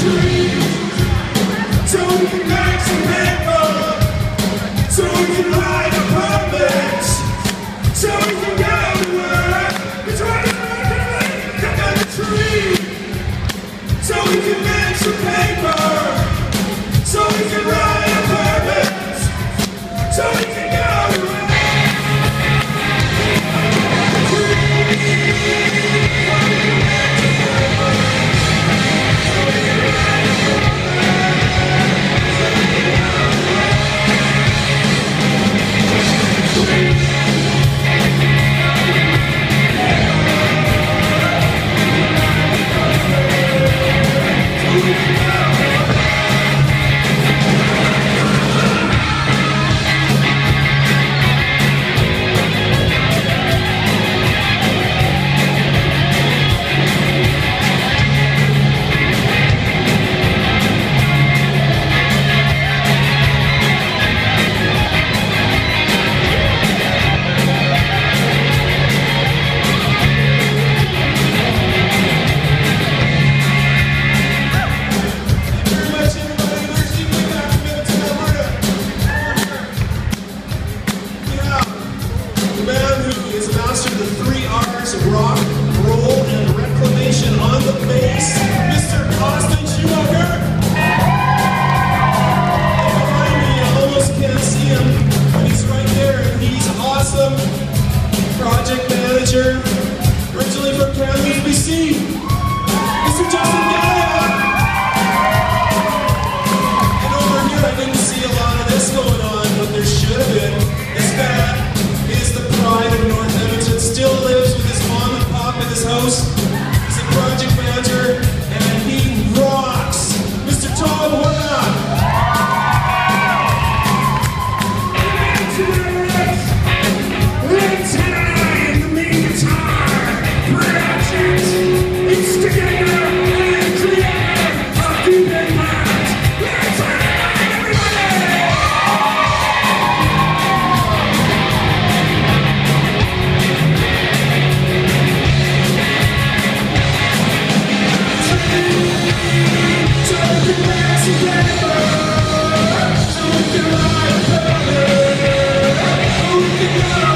dream man who is a master of the three R's rock, roll, and reclamation on the bass, Mr. Austin Schumacher. Behind me, I almost can't see him, but he's right there, and he's awesome. Project manager, originally from Kamloops, BC, Mr. Justin Gallo. close. Together, so can you?